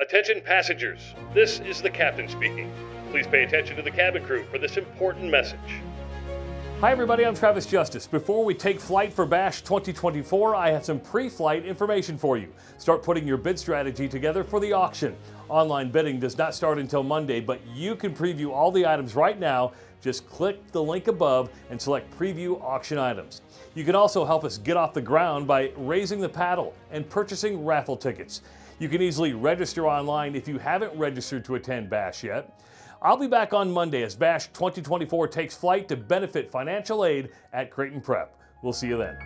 Attention passengers, this is the captain speaking. Please pay attention to the cabin crew for this important message. Hi, everybody, I'm Travis Justice. Before we take flight for Bash 2024, I have some pre flight information for you. Start putting your bid strategy together for the auction. Online bidding does not start until Monday, but you can preview all the items right now. Just click the link above and select Preview Auction Items. You can also help us get off the ground by raising the paddle and purchasing raffle tickets. You can easily register online if you haven't registered to attend Bash yet. I'll be back on Monday as Bash 2024 takes flight to benefit financial aid at Creighton Prep. We'll see you then.